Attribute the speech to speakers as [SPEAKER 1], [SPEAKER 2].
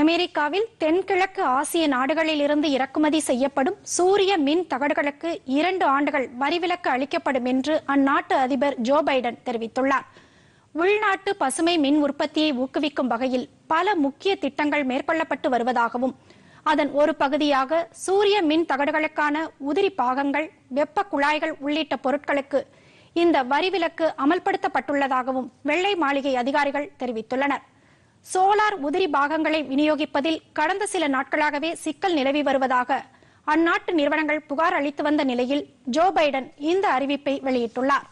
[SPEAKER 1] அமெரிக்காவில் தென்கிழக்கு ஆசிய நாடுகளில் இருந்து இறக்குமதி செய்யப்படும் சூரிய மின் தகடுகளுக்கு இரண்டு ஆண்டுகள் வரிவிலக்கு அளிக்கப்படும் என்று அந்நாட்டு அதிபர் ஜோ பைடன் தெரிவித்துள்ளார். உள்நாட்டு பசுமை மின் உற்பத்தியை ஊக்குவிக்கும் வகையில் பல முக்கிய திட்டங்கள் மேற்கொள்ளப்பட்டு வருவதாகவும் அதன் ஒரு பகுதியாக சூரிய மின் தகடுகளுக்கான உதிரி பாகங்கள் வெப்ப குழாய்கள் உள்ளிட்ட பொருட்களுக்கு இந்த வரிவிலக்கு அமல்படுத்தப்பட்டுள்ளதாகவும் வெள்ளை மாளிகை அதிகாரிகள் தெரிவித்துள்ளனர். சோலார் உதிரி பாகங்களை விநியோகிப்பதில் கடந்த சில நாட்களாகவே சிக்கல் நிலவி வருவதாக அந்நாட்டு நிறுவனங்கள் புகார் அளித்து வந்த நிலையில் ஜோ பைடன் இந்த அறிவிப்பை வெளியிட்டுள்ளார்.